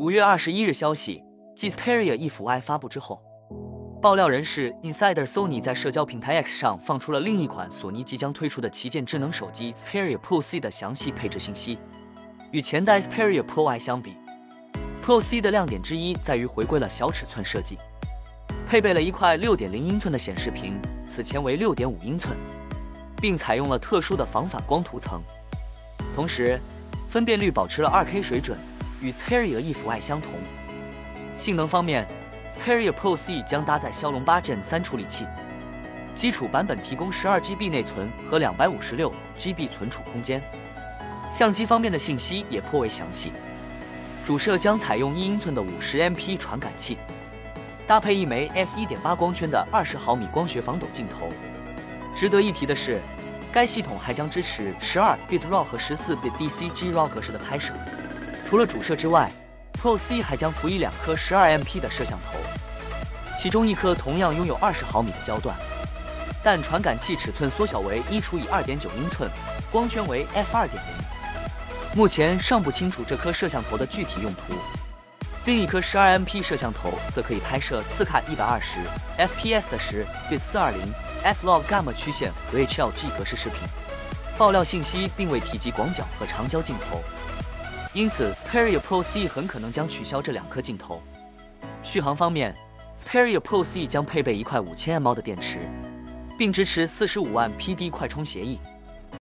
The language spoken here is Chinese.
五月二十一日消息，继 Xperia E5 Y 发布之后，爆料人士 Insider Sony 在社交平台 X 上放出了另一款索尼即将推出的旗舰智能手机 Xperia Pro C 的详细配置信息。与前代 Xperia Pro Y 相比，Pro C 的亮点之一在于回归了小尺寸设计，配备了一块六点零英寸的显示屏，此前为六点五英寸，并采用了特殊的防反光涂层，同时分辨率保持了二 K 水准。与 Xperia E5 Y 相同，性能方面，Xperia Pro C 将搭载骁龙八 Gen 三处理器，基础版本提供十二 GB 内存和两百五十六 GB 存储空间。相机方面的信息也颇为详细，主摄将采用一英寸的五十 MP 传感器，搭配一枚 f 一点八光圈的二十毫米光学防抖镜头。值得一提的是，该系统还将支持十二 bit RAW 和十四 bit DCG RAW 格式的拍摄。除了主摄之外，Pro C 还将辅以两颗 12MP 的摄像头，其中一颗同样拥有20毫米的焦段，但传感器尺寸缩小为一除以2.9英寸，光圈为 f2.0。目前尚不清楚这颗摄像头的具体用途。另一颗 12MP 摄像头则可以拍摄 4K 120 FPS 的10 bit 420 S Log Gamma 曲线和 HLG 格式视频。爆料信息并未提及广角和长焦镜头。因此，Speria Pro C 很可能将取消这两颗镜头。续航方面，Speria Pro C 将配备一块五千 mAh 的电池，并支持四十五万 PD 快充协议。